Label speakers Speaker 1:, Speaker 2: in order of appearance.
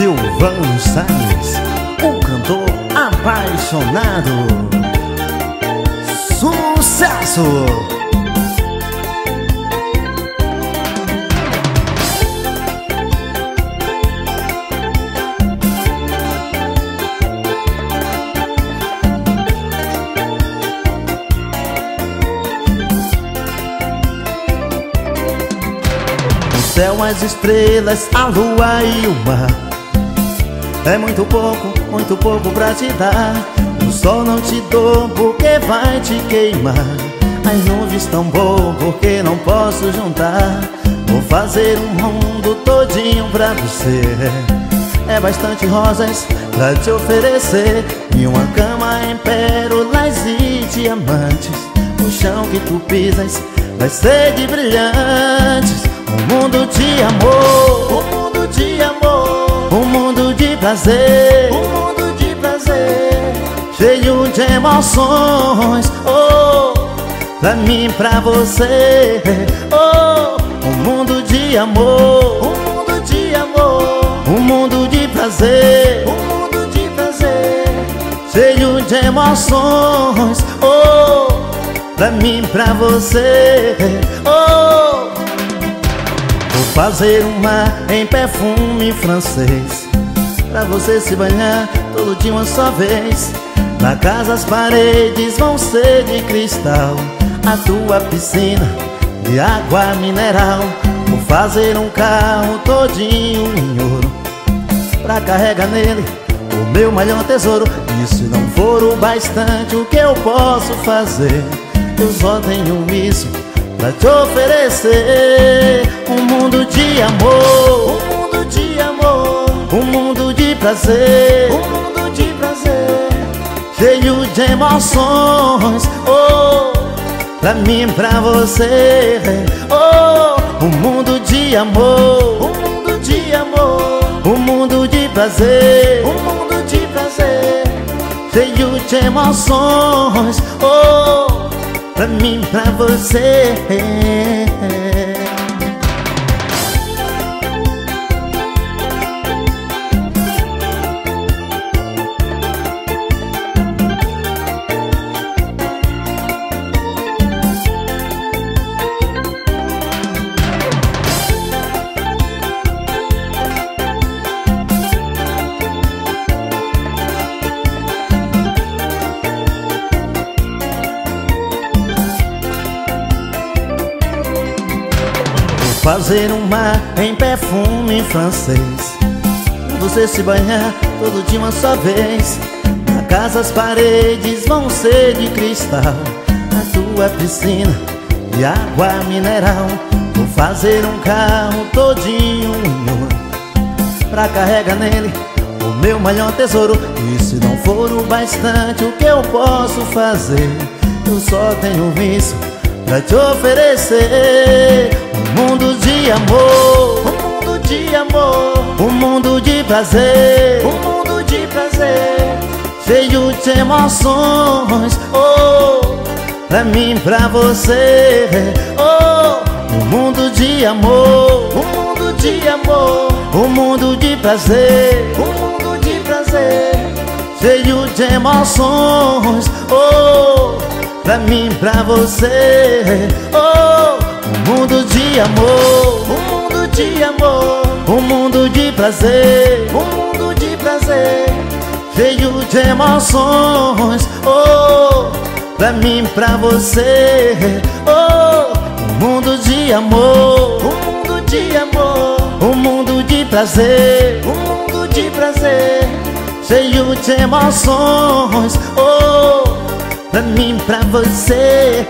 Speaker 1: Silvano Salles, o cantor apaixonado. Sucesso! céu as estrelas, a lua e o mar É muito pouco, muito pouco pra te dar. O sol não te dou porque vai te queimar. As nuvens tão bom porque não posso juntar. Vou fazer um mundo todinho pra você. É bastante rosas pra te oferecer. E uma cama em pérolas e diamantes. O chão que tu pisas vai ser de brilhantes. Um mundo de amor, um mundo de amor, um prazer, um mundo de prazer, cheio de emoções, oh, pra mim, pra você, oh, um mundo de amor, um mundo de amor, um mundo de prazer, um mundo de prazer, cheio de emoções, oh, pra mim, pra você, oh. Vou fazer um mar em perfume francês Pra você se banhar todo de uma só vez. Na casa as paredes vão ser de cristal. A tua piscina de água mineral. Vou fazer um carro todinho em ouro. Pra carregar nele o meu maior tesouro. E se não for o bastante o que eu posso fazer? Eu só tenho isso pra te oferecer. Um mundo de amor, um mundo de amor, um mundo prazer, um mundo de prazer, cheio de emoções, oh, pra mim, pra você, oh, um mundo de amor, um mundo de amor, um mundo de prazer, um mundo de prazer, cheio de emoções, oh pra mim, pra você Fazer um mar em perfume francês. Você se banhar todo de uma só vez. Na casa as paredes vão ser de cristal. A tua piscina de água mineral. Vou fazer um carro todinho Pra carregar nele o meu maior tesouro. E se não for o bastante o que eu posso fazer? Eu só tenho isso pra te oferecer Um mundo de amor, um mundo de amor. Um mundo de prazer, um mundo de prazer. Cheio de emoções, oh Pra mim, pra você, oh Um mundo de amor, um mundo de amor. Um mundo de prazer, um mundo de prazer. Cheio de emoções, oh Pra mim, pra você. Oh, um mundo de amor Um mundo de amor Um mundo de prazer Um mundo de prazer Cheio de emoções. Oh, pra mim, pra você. Oh, um mundo de amor Um mundo de amor Um mundo de prazer Um mundo de prazer Cheio de emoções. Oh pra mim, pra você